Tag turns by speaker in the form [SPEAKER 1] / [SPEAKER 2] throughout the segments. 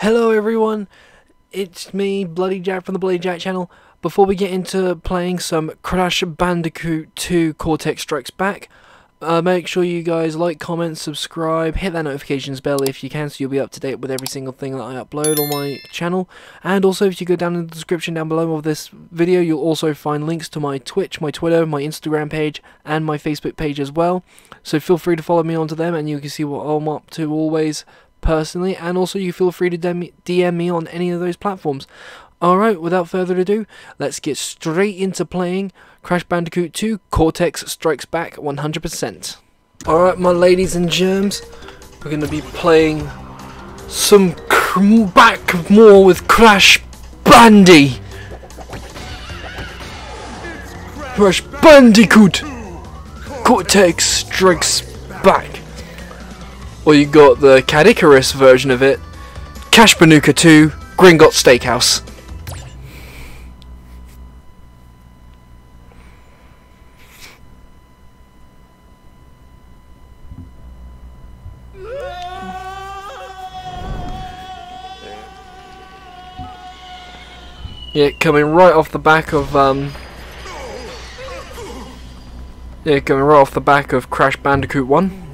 [SPEAKER 1] Hello everyone, it's me, Bloody Jack from the Bloody Jack channel. Before we get into playing some Crash Bandicoot 2 Cortex Strikes Back, uh, make sure you guys like, comment, subscribe, hit that notifications bell if you can so you'll be up to date with every single thing that I upload on my channel. And also if you go down in the description down below of this video you'll also find links to my Twitch, my Twitter, my Instagram page and my Facebook page as well. So feel free to follow me onto them and you can see what I'm up to always personally and also you feel free to DM me on any of those platforms. Alright, without further ado, let's get straight into playing Crash Bandicoot 2 Cortex Strikes Back 100%. Alright, my ladies and germs, we're going to be playing some back more with Crash Bandy. Crash Bandicoot Cortex Strikes Back. Or you got the Cad Icarus version of it, Cash Banuka 2 Gringotts Steakhouse. Yeah, coming right off the back of um Yeah, coming right off the back of Crash Bandicoot 1.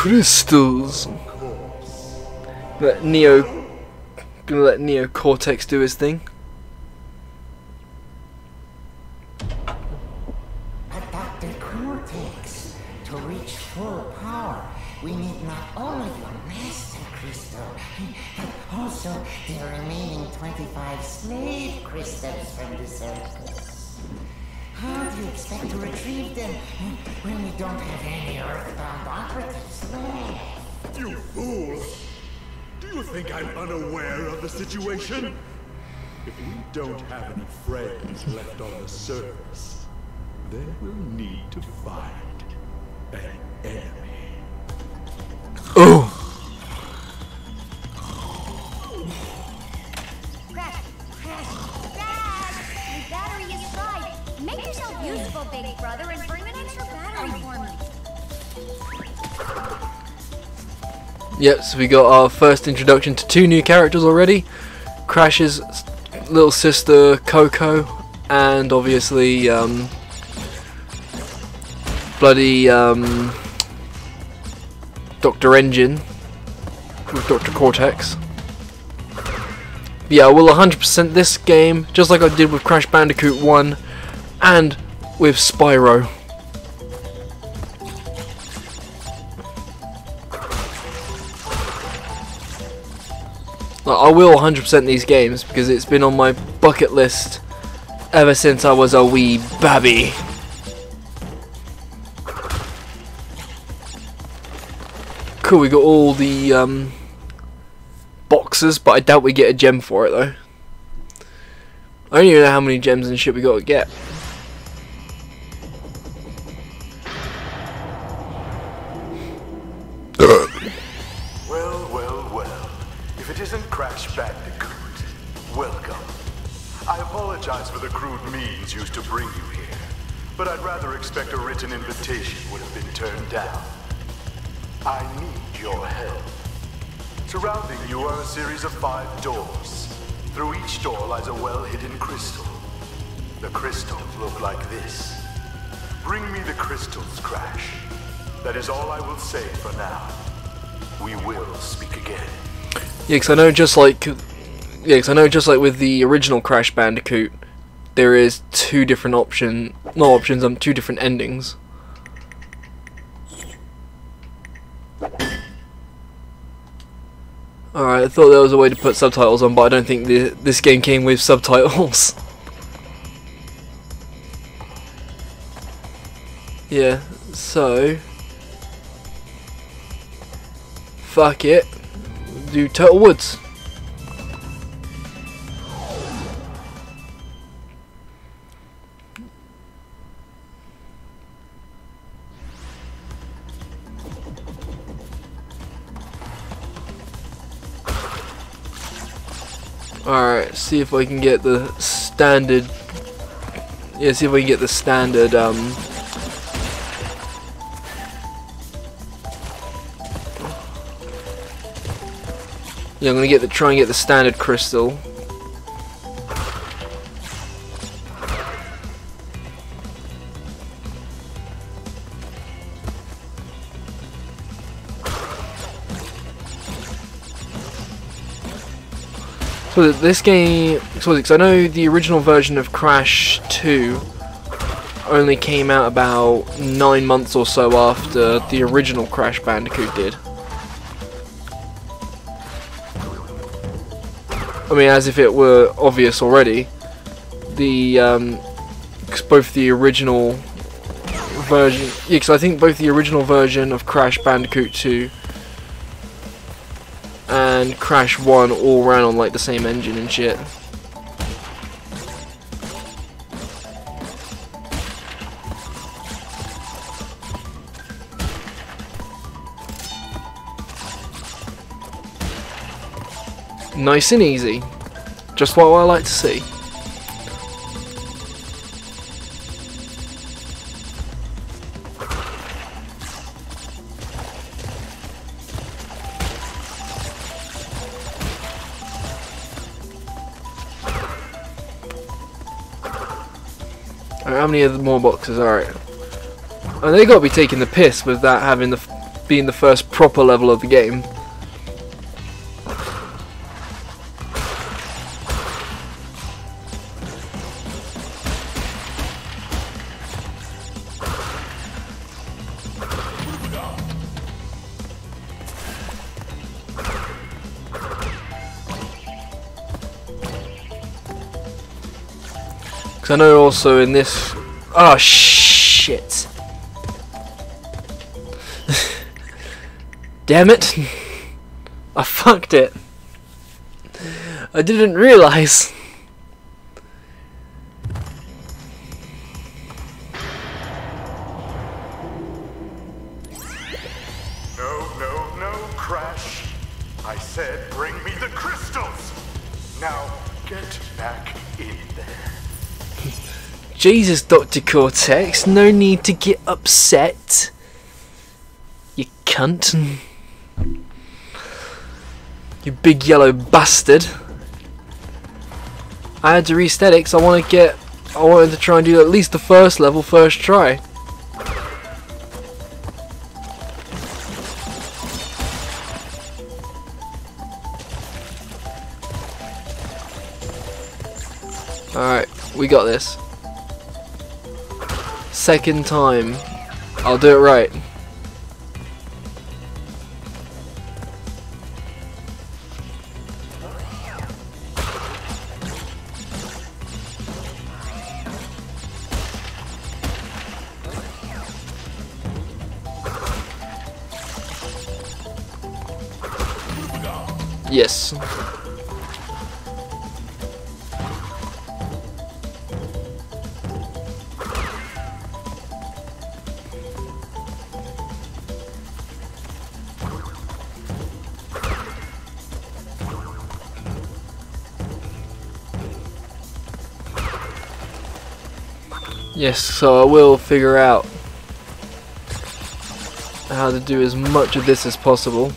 [SPEAKER 1] Crystals. Crystals. Let Neo gonna let Neo Cortex do his thing. But Dr.
[SPEAKER 2] Cortex, to reach full power, we need not only your master crystal, but also the remaining 25 slave crystals from the circus. How do you expect to retrieve them when we don't have any earthbound operatives?
[SPEAKER 3] You fool! Do you think I'm unaware of the situation? If we don't have any friends left on the surface, then we'll need to find an enemy.
[SPEAKER 1] Yep, so we got our first introduction to two new characters already. Crash's little sister Coco, and obviously um, bloody um, Dr. N. Gin with Dr. Cortex. Yeah, I will 100% this game, just like I did with Crash Bandicoot 1 and with Spyro. I will 100% these games because it's been on my bucket list ever since I was a wee babby. Cool, we got all the um, boxes, but I doubt we get a gem for it though. I don't even know how many gems and shit we got to get. Yeah, because I know just like... Yeah, because I know just like with the original Crash Bandicoot, there is two different option... No options, um, two different endings. Alright, I thought there was a way to put subtitles on, but I don't think the, this game came with subtitles. yeah, so... Fuck it. Do Turtle Woods. Alright, see if I can get the standard... Yeah, see if we can get the standard, um... Yeah, I'm gonna get the try and get the standard crystal. So this game, because I know the original version of Crash 2 only came out about nine months or so after the original Crash Bandicoot did. I mean, as if it were obvious already, the um, both the original version, yeah, because I think both the original version of Crash Bandicoot 2 and Crash 1 all ran on like the same engine and shit. Nice and easy. Just what I like to see. How many more boxes? Alright. And they gotta be taking the piss with that having the being the first proper level of the game. I know also in this... Oh, shit. Damn it. I fucked it. I didn't realise. Jesus, Dr. Cortex, no need to get upset. You cunt. You big yellow bastard. I had to 'cause I want to get. I wanted to try and do at least the first level first try. Alright, we got this. Second time. I'll do it right. Yes. Yes, so I will figure out how to do as much of this as possible.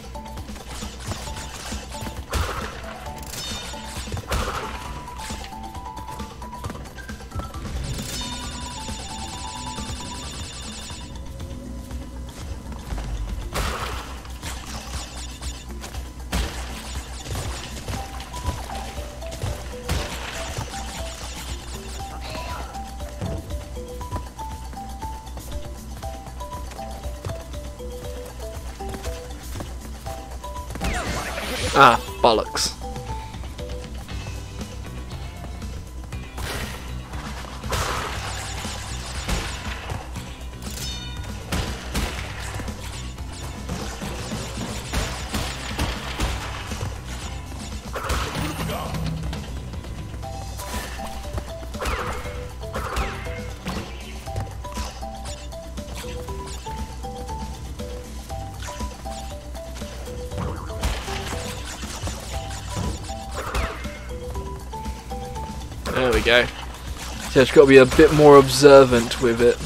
[SPEAKER 1] just got to be a bit more observant with it.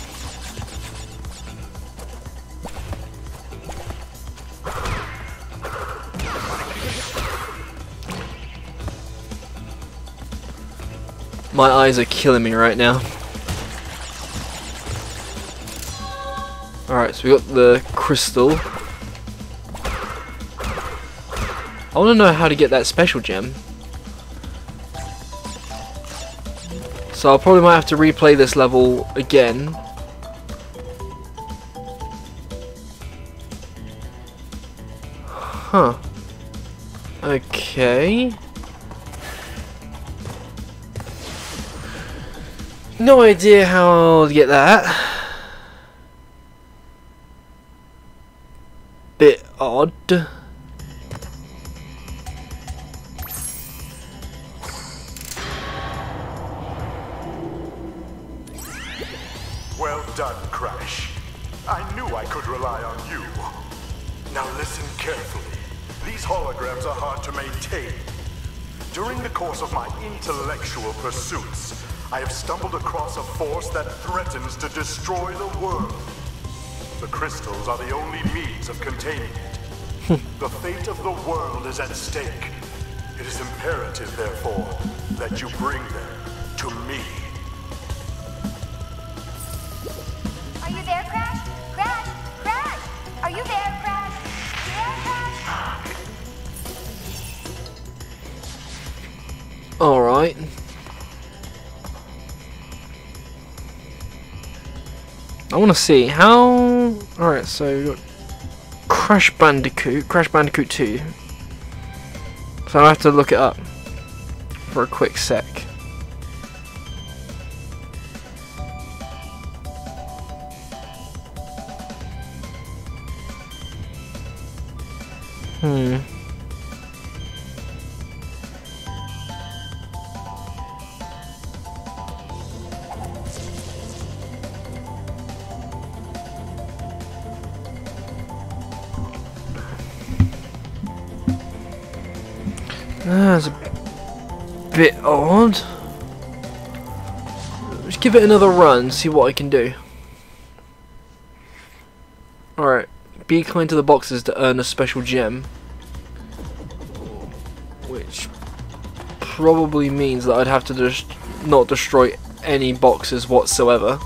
[SPEAKER 1] My eyes are killing me right now. Alright, so we got the crystal. I want to know how to get that special gem. So I probably might have to replay this level again. Huh. Okay. No idea how to get that. Bit odd.
[SPEAKER 3] Course of my intellectual pursuits, I have stumbled across a force that threatens to destroy the world. The crystals are the only means of containing it. the fate of the world is at stake. It is imperative, therefore, that you bring them
[SPEAKER 1] I want to see how. Alright, so Crash Bandicoot, Crash Bandicoot 2. So I have to look it up for a quick sec. Hmm. Bit odd. Let's give it another run, see what I can do. Alright, be kind to the boxes to earn a special gem. Which probably means that I'd have to just not destroy any boxes whatsoever.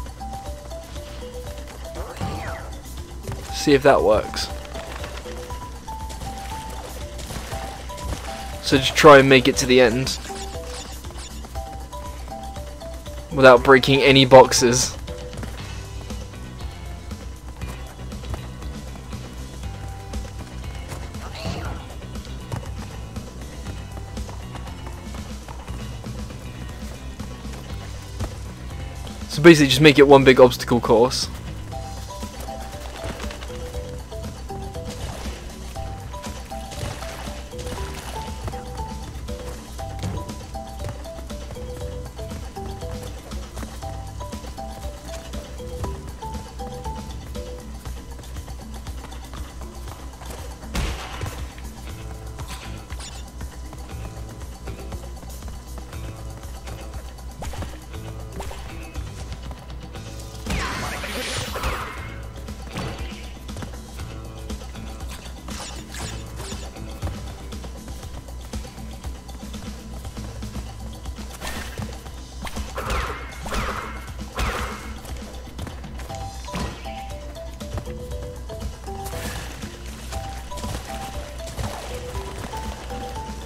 [SPEAKER 1] See if that works. So just try and make it to the end. Without breaking any boxes. So basically just make it one big obstacle course.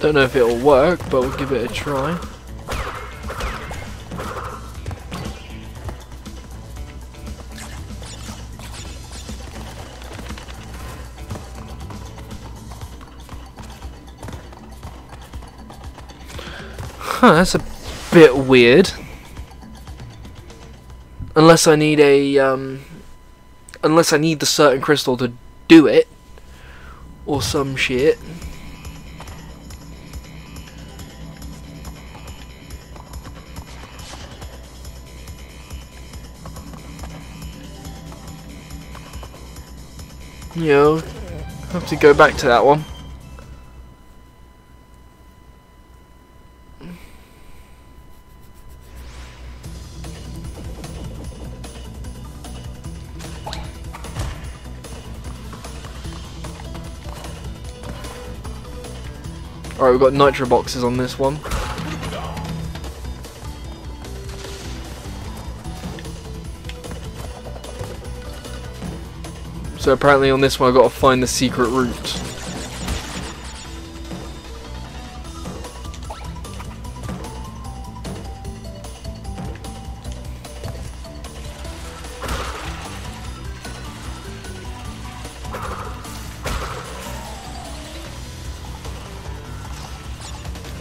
[SPEAKER 1] Don't know if it'll work, but we'll give it a try. Huh, that's a bit weird. Unless I need a, um, unless I need the certain crystal to do it, or some shit. You know, have to go back to that one. Alright, we've got nitro boxes on this one. So apparently on this one I've gotta find the secret route.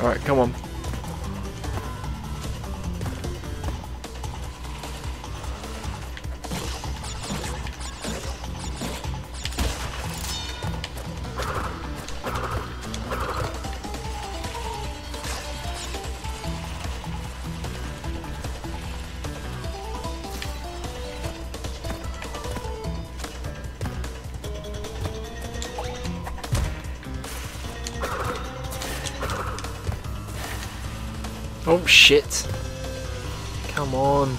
[SPEAKER 1] Alright, come on. Shit. Come on.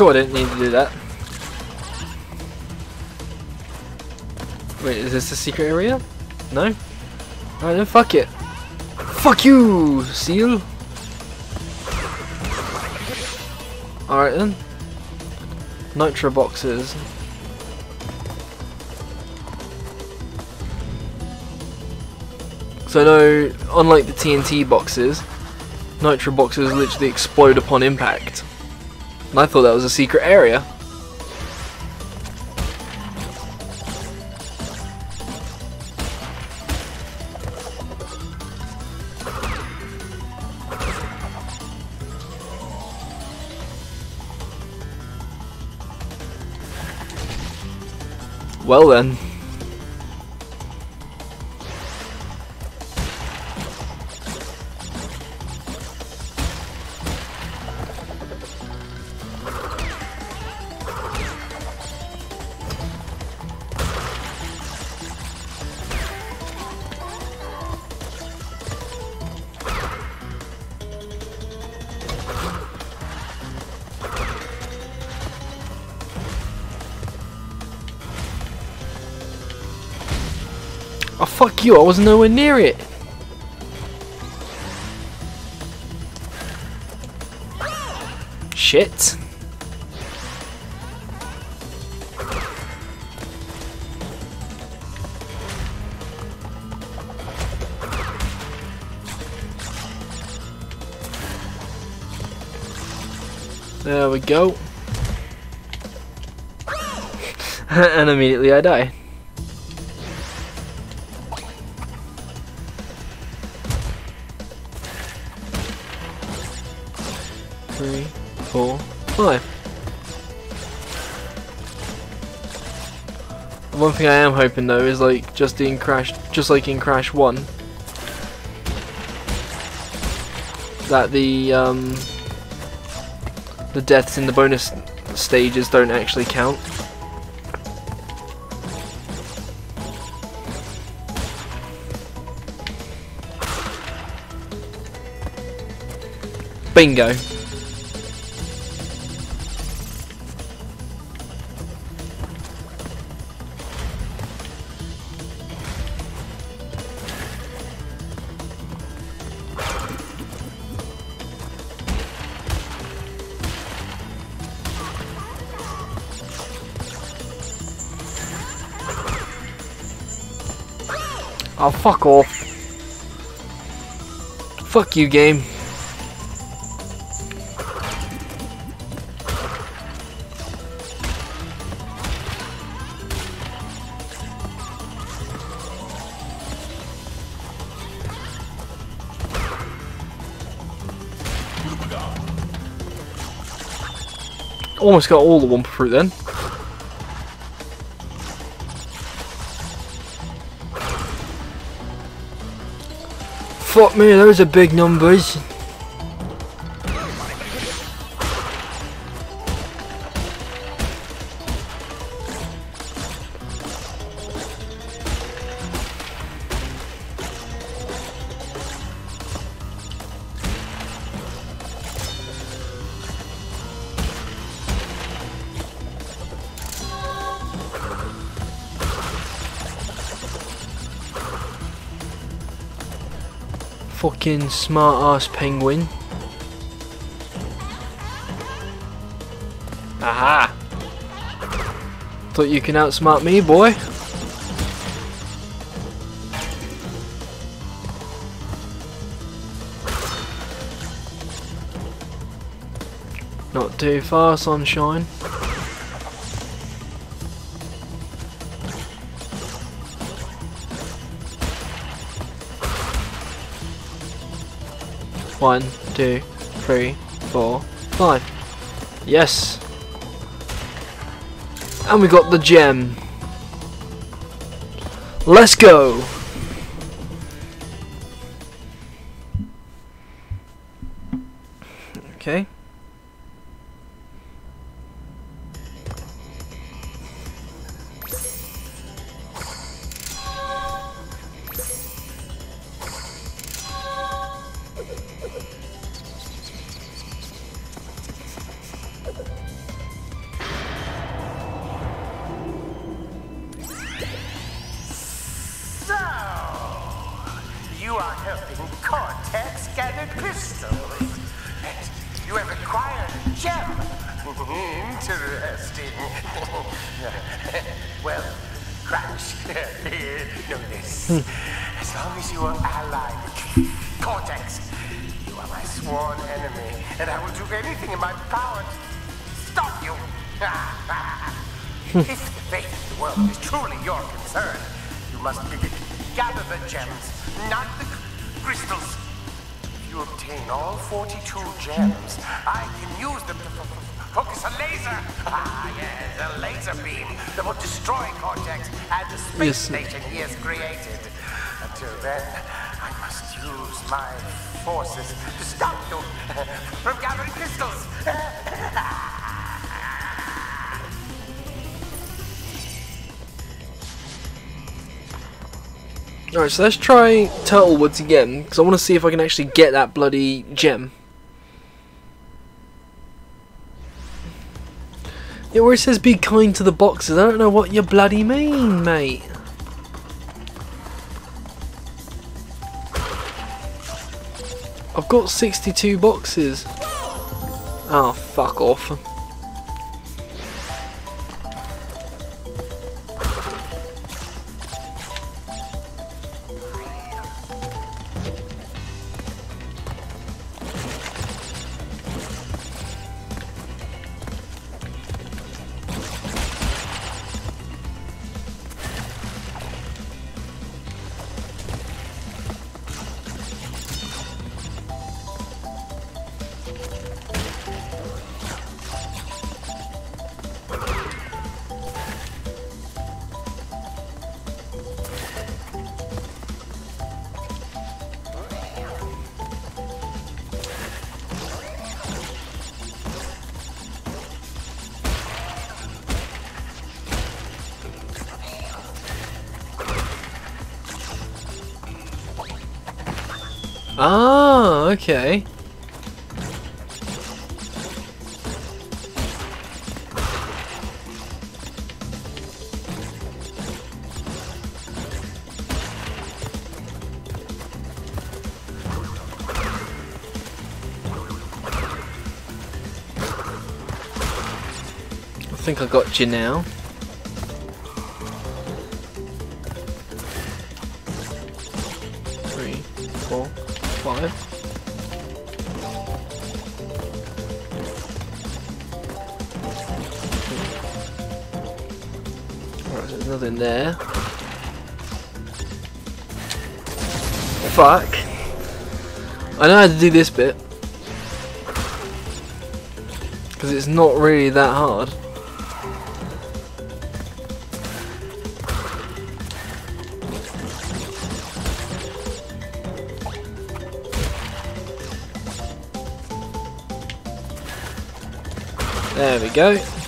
[SPEAKER 1] Cool, I didn't need to do that. Wait, is this a secret area? No? Alright then, fuck it. Fuck you, seal! Alright then. Nitro boxes. So no, unlike the TNT boxes, Nitro boxes literally explode upon impact. I thought that was a secret area. Well then. You, I was nowhere near it. Shit. There we go. and immediately I die. Thing I am hoping though is like just in Crash, just like in Crash One, that the um, the deaths in the bonus stages don't actually count. Bingo. Oh, fuck off. Fuck you, game. Almost got all the Wumpa fruit then. Fuck me, those are big numbers. Fucking smart ass penguin. Aha! Thought you can outsmart me, boy. Not too far, sunshine. One, two, three, four, five. Yes. And we got the gem. Let's go.
[SPEAKER 4] I can use them to focus a laser. Ah, yes, a laser beam that will destroy Cortex and the space
[SPEAKER 1] Yes.
[SPEAKER 4] station he has created. Until then, I must use my forces to stop you from gathering crystals.
[SPEAKER 1] Alright, so let's try Turtle Woods again, because I want to see if I can actually get that bloody gem. Yeah, always says be kind to the boxes, I don't know what you bloody mean, mate. I've got 62 boxes. Oh, fuck off. Okay. I think I got you now. There. Fuck. I know how to do this bit. Because it's not really that hard. There we go.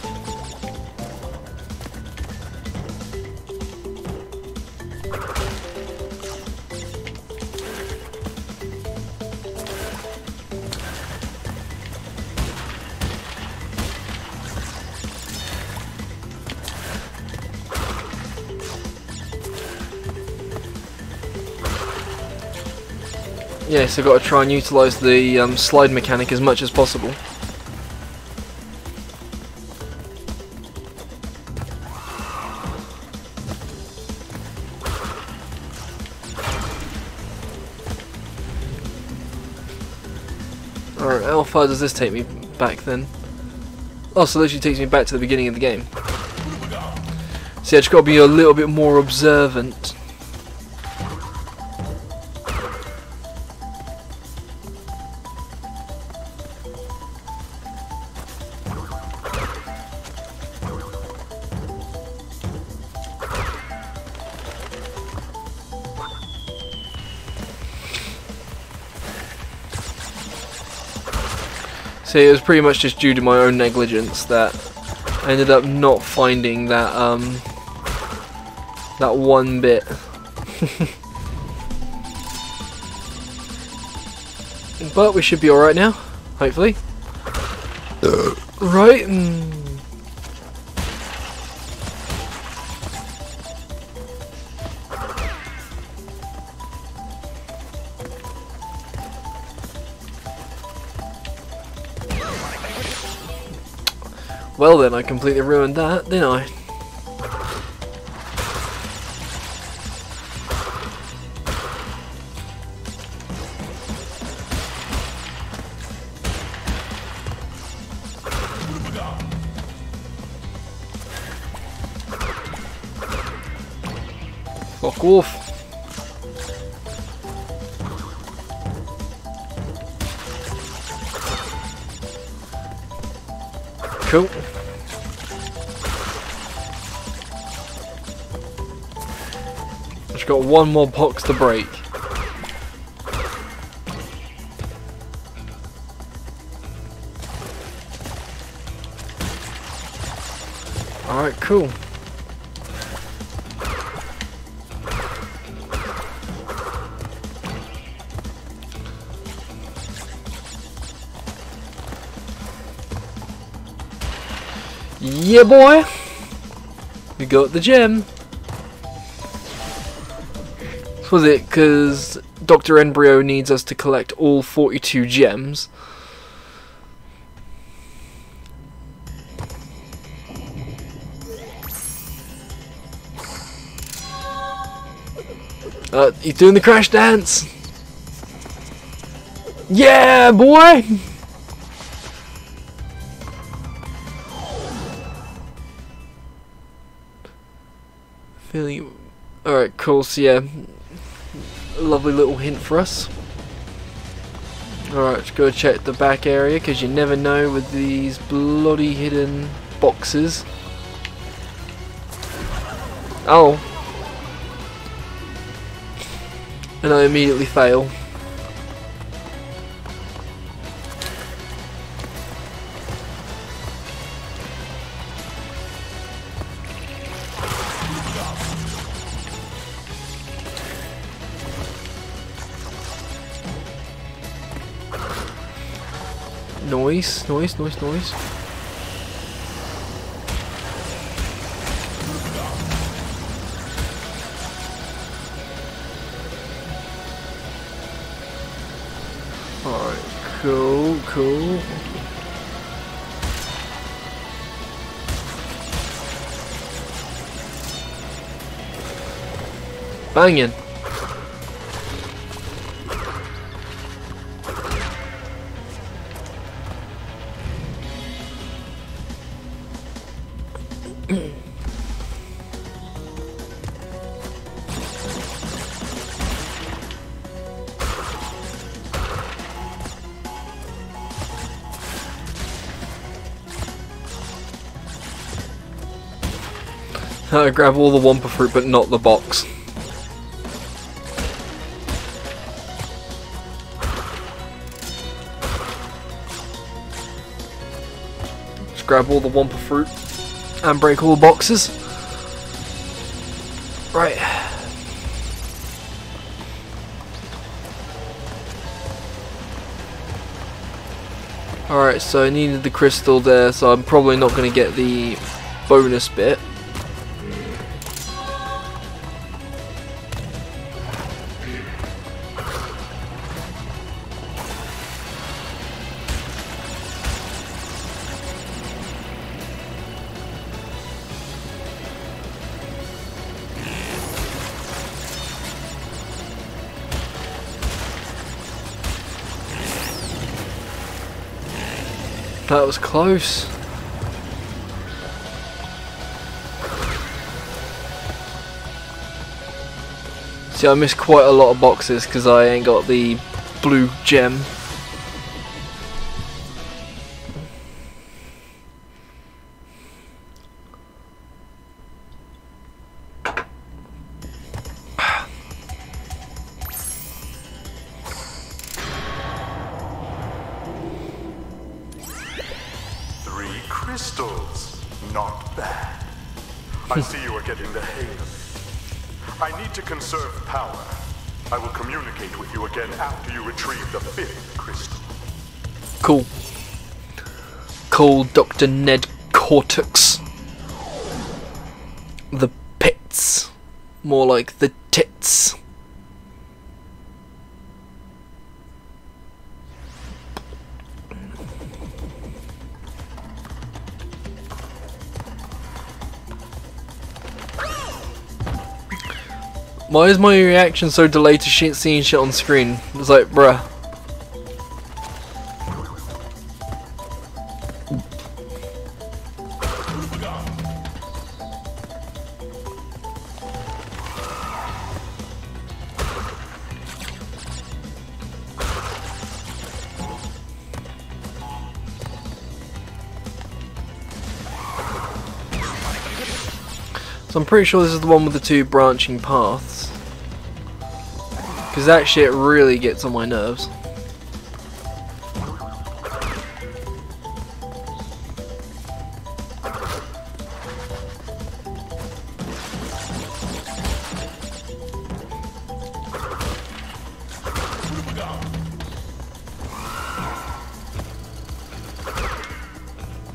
[SPEAKER 1] So got to try and utilise the um, slide mechanic as much as possible. Alright, how far does this take me back then? Oh, so actually takes me back to the beginning of the game. See, I just got to be a little bit more observant. See, it was pretty much just due to my own negligence that I ended up not finding that um that one bit. but we should be alright now, hopefully. right? Well then, I completely ruined that, didn't I? Fuck off. One more box to break. Alright, cool. Yeah, boy! We go got the gem. Was it because Dr. N. Brio needs us to collect all 42 gems? Uh, he's doing the crash dance! Yeah, boy! Feeling. Alright, cool, so yeah. Lovely little hint for us. Alright, go check the back area because you never know with these bloody hidden boxes. Oh. And I immediately fail. Noise, noise, noise, noise. Alright, cool, cool. Banging. Grab all the Wumpa fruit, but not the box. Just grab all the Wumpa fruit and break all the boxes. Right. Alright, so I needed the crystal there, so I'm probably not going to get the bonus bit. Was close. See, I missed quite a lot of boxes because I ain't got the blue gem. Dr. Neo Cortex. The pits. More like the tits. Why is my reaction so delayed to shit seeing shit on screen? It's like, bruh. Pretty sure this is the one with the two branching paths. Because that shit really gets on my nerves.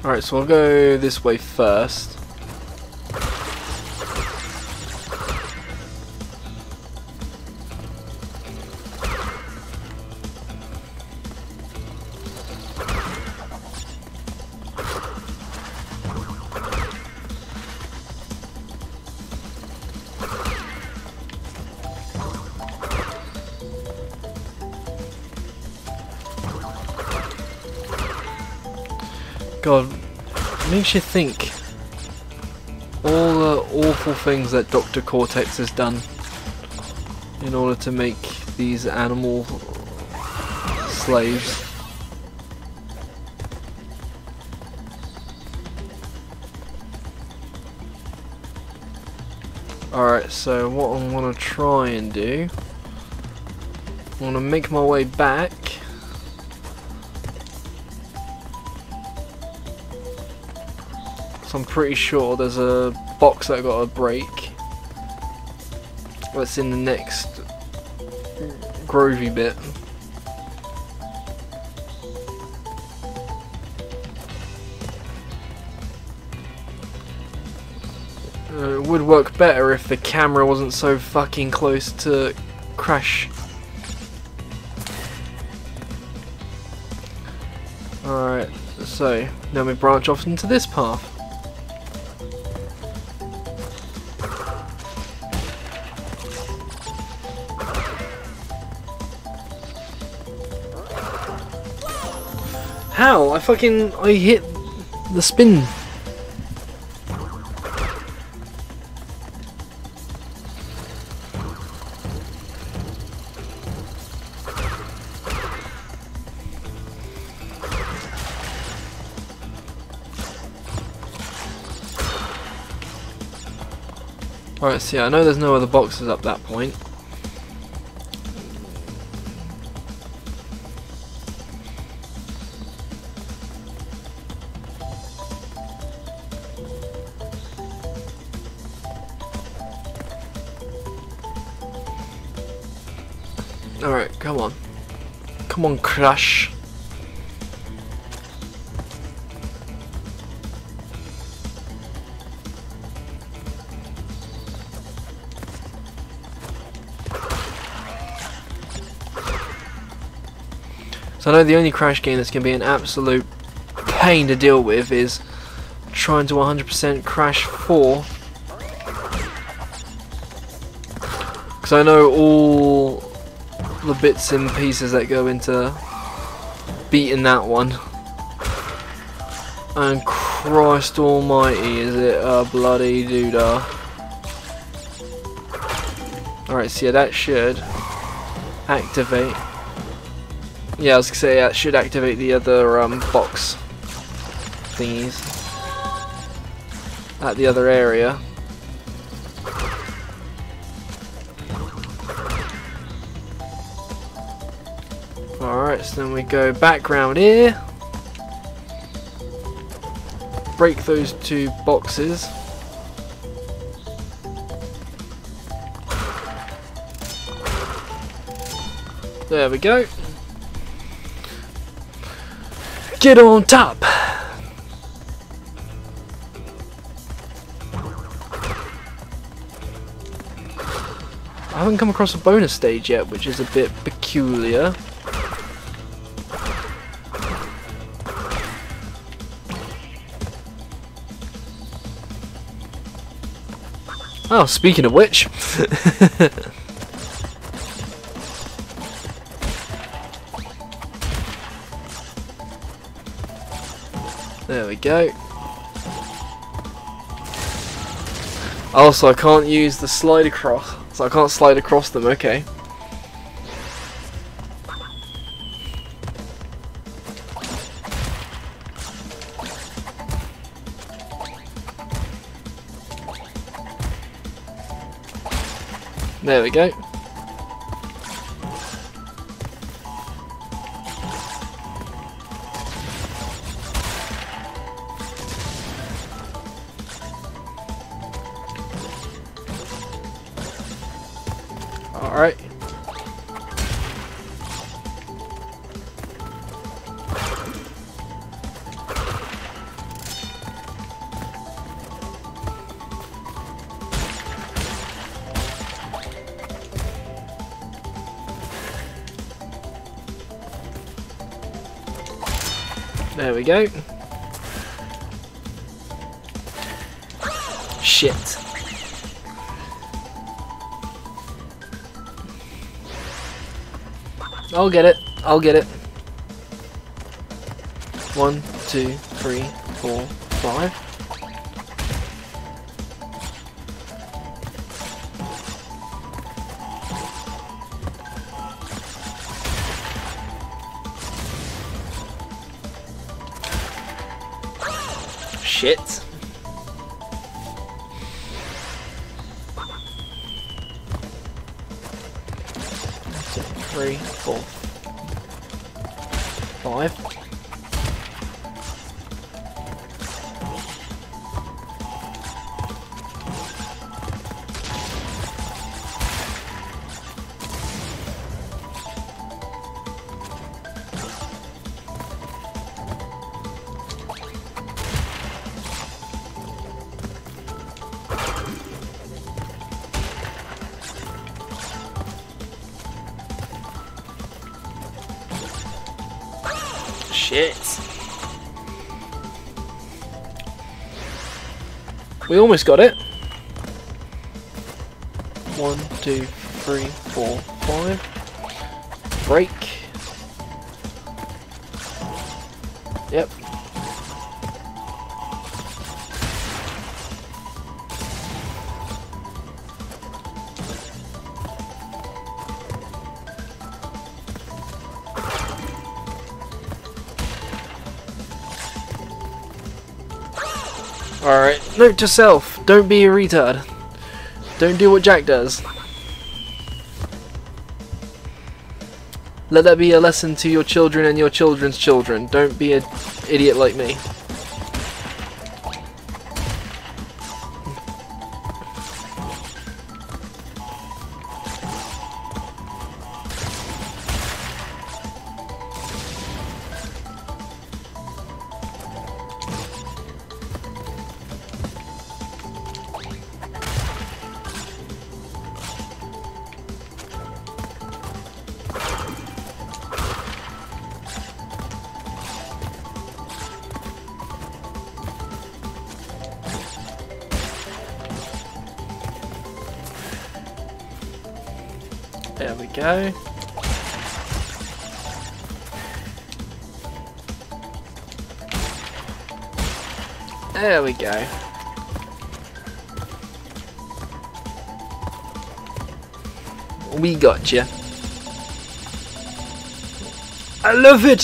[SPEAKER 1] Alright, so I'll go this way first. Makes you think. All the awful things that Dr. Cortex has done in order to make these animal slaves. Alright, so what I'm gonna try and do, I'm gonna make my way back. I'm pretty sure there's a box that I got to break. That's in the next groovy bit. Uh, it would work better if the camera wasn't so fucking close to crash. Alright, so now we branch off into this path. How? I fucking I hit the spin. Alright, see, I know there's no other boxes up that point. Crash. So I know the only Crash game that's going to be an absolute pain to deal with is trying to 100% Crash 4. Because I know all the bits and pieces that go into beating that one. And Christ almighty, is it a bloody doodah. Alright, so yeah, that should activate. Yeah, I was gonna say that should activate the other um, box thingies at the other area. So then we go back round here. Break those two boxes. There we go. Get on top! I haven't come across a bonus stage yet, which is a bit peculiar. Oh, speaking of which. there we go. Oh, also, I can't use the slide across, so I can't slide across them, okay. There we go. There we go. Shit. I'll get it. I'll get it. One, two, three, four, five. We almost got it. One, two, three, four, five. Break. Yep. Alright, note to self, don't be a retard. Don't do what Jack does. Let that be a lesson to your children and your children's children. Don't be an idiot like me. We got you. I love it.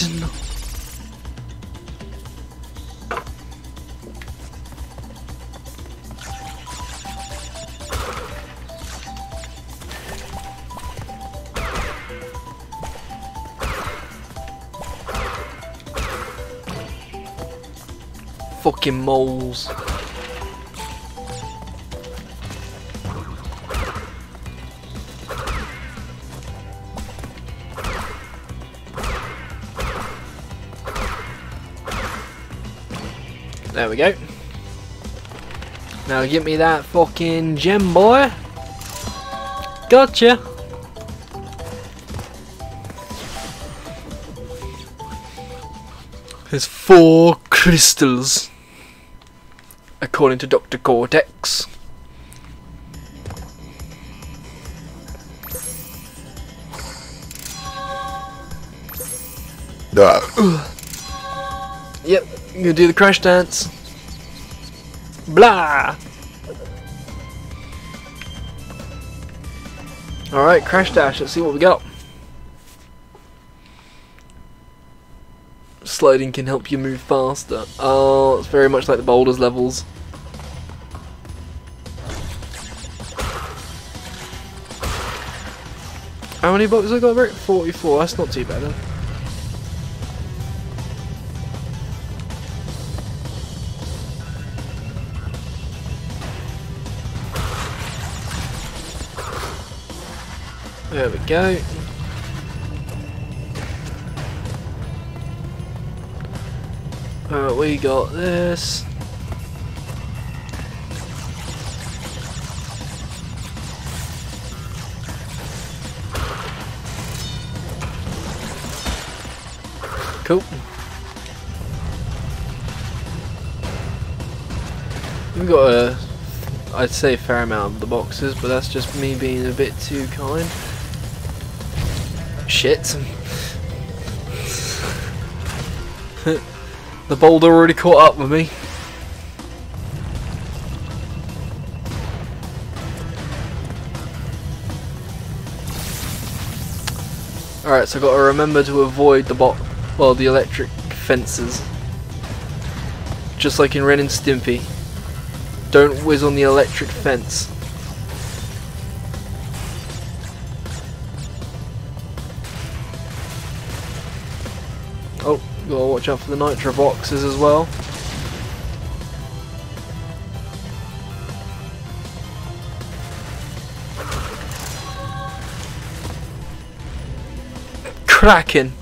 [SPEAKER 1] Fucking moles. There we go. Now give me that fucking gem, boy. Gotcha. There's four crystals, according to Dr. Cortex. Yep, gonna do the crash dance. Blah! Alright, crash dash, let's see what we got. Sliding can help you move faster. Oh, it's very much like the boulders levels. How many boxes I got, Rick? 44, that's not too bad then. There we go. Alright, we got this. Cool. We've got a, I'd say a fair amount of the boxes, but that's just me being a bit too kind. Shit. the boulder already caught up with me. Alright, so I've got to remember to avoid the bot, well, the electric fences. Just like in Ren and Stimpy. Don't whiz on the electric fence. Gotta watch out for the nitro boxes as well. Cracking.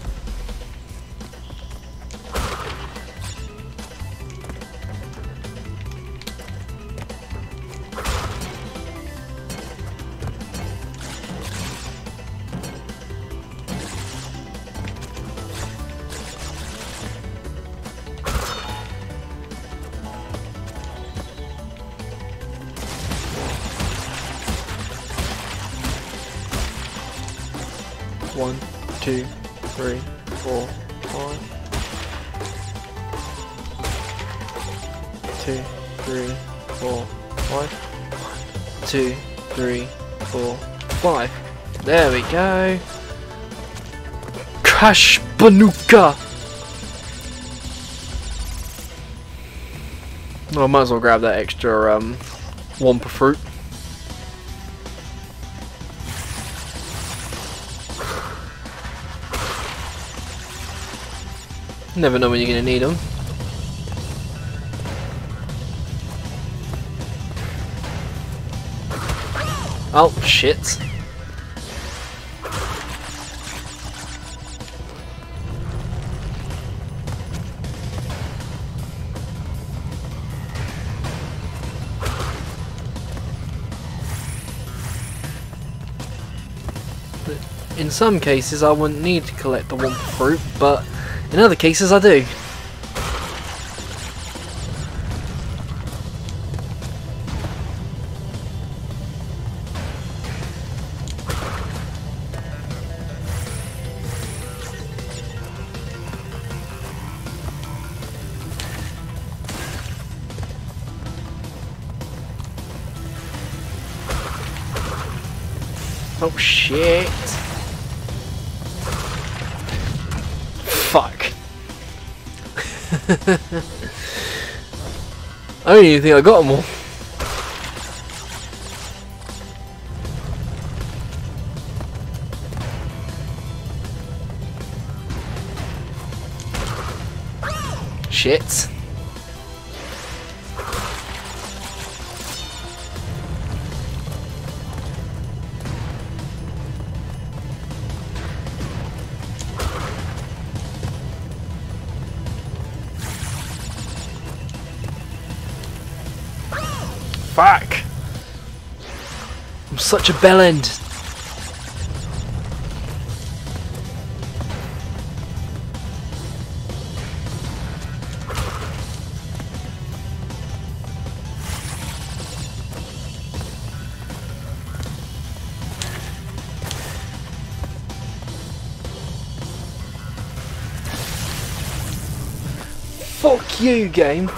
[SPEAKER 1] There we go. Crash Banuka! Well, I might as well grab that extra um, Wumpa fruit. Never know when you're going to need them. Oh, shit. In some cases I wouldn't need to collect the one fruit, but in other cases I do. Oh shit. I don't even think I got them all. Shit. Fuck. I'm such a bellend. Fuck you, game.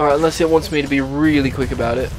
[SPEAKER 1] Alright, unless it wants me to be really quick about it.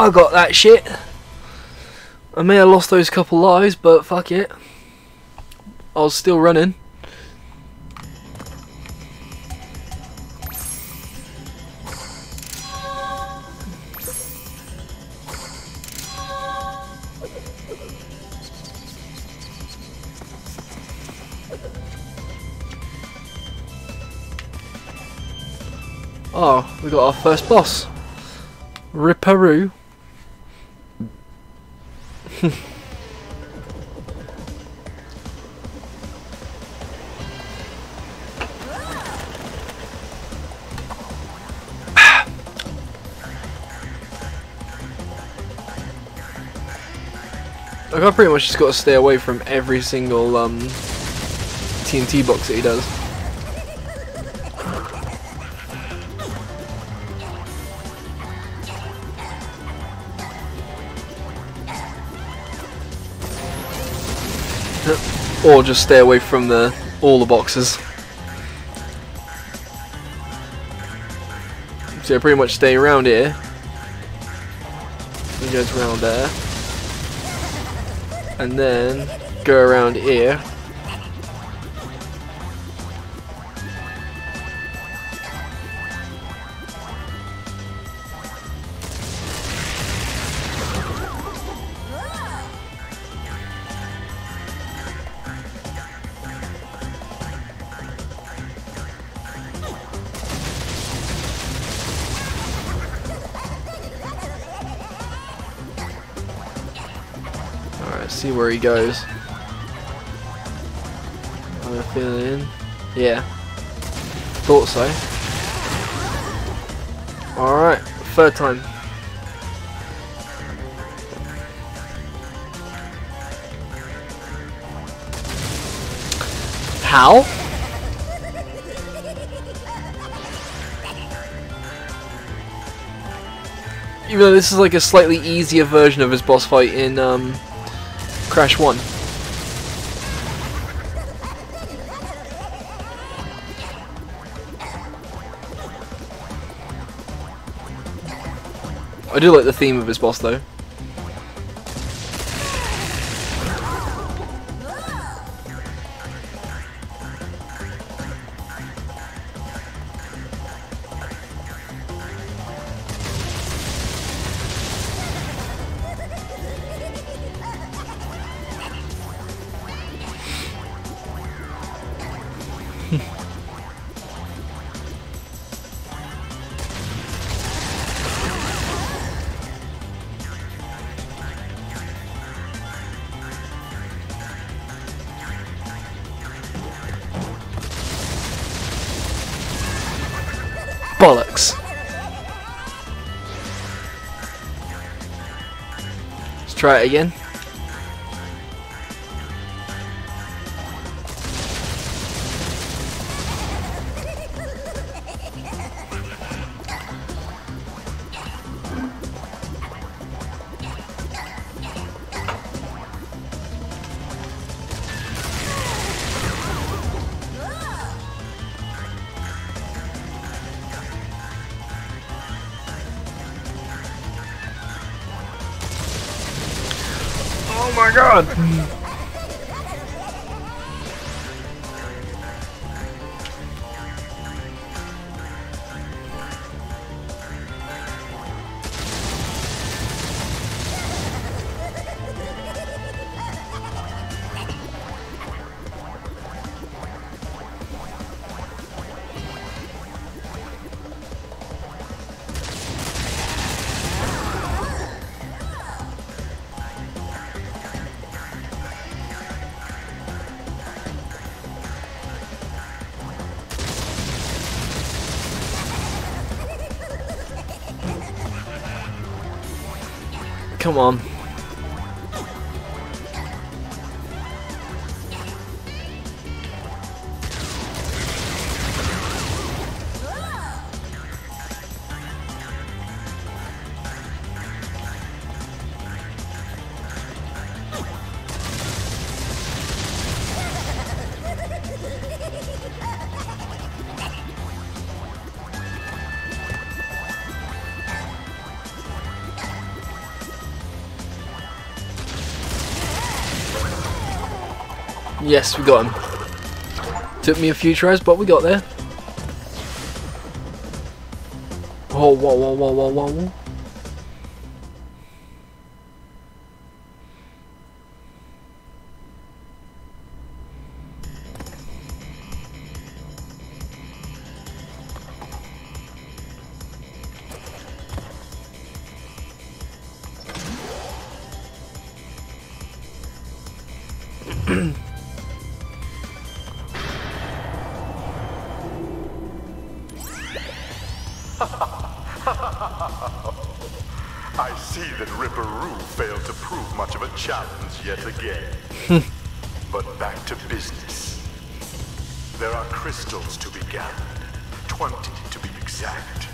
[SPEAKER 1] I got that shit. I may have lost those couple lives, but fuck it. I was still running. Oh, we got our first boss. Ripper Roo. Pretty much just got to stay away from every single um, TNT box that he does. or just stay away from the all the boxes. So pretty much stay around here. He goes around there. And then go around here. He goes. I'm a in. Yeah. Thought so. Alright, third time. How? Even though this is like a slightly easier version of his boss fight in um, Crash 1. I do like the theme of his boss though. Try it again. My god! Come on. Yes, we got him. Took me a few tries, but we got there. Oh, whoa, whoa, whoa, whoa, whoa, whoa.
[SPEAKER 3] I see that Ripper Roo failed to prove much of a challenge yet again. but back to business. There are crystals to be gathered, 20 to be exact.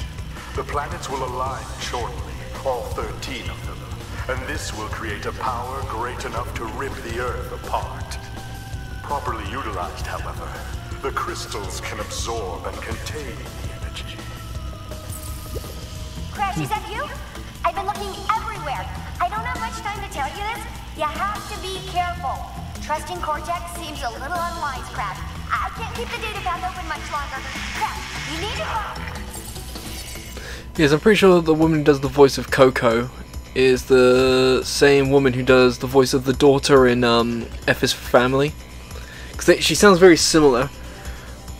[SPEAKER 3] The planets will align shortly, all 13 of them, and this will create a power great enough to rip the Earth apart. Properly utilized, however, the crystals can absorb and contain the energy.
[SPEAKER 5] Crash, is that you? I've been looking to tell you this. You have to be careful. Trusting Cortex seems a little unwise, Crash. I can't keep the data path open much longer. Crash, you need to go.
[SPEAKER 1] Yes, I'm pretty sure the woman who does the voice of Coco is the same woman who does the voice of the daughter in um, F is Family. Because she sounds very similar.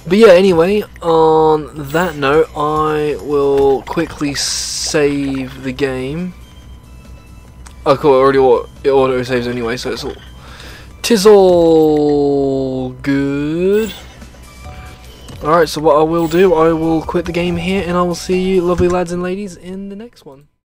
[SPEAKER 1] But yeah, anyway, on that note, I will quickly save the game. Oh, cool, it already it auto saves anyway, so it's all. Tis all good. Alright, so what I will do, I will quit the game here, and I will see you, lovely lads and ladies, in the next one.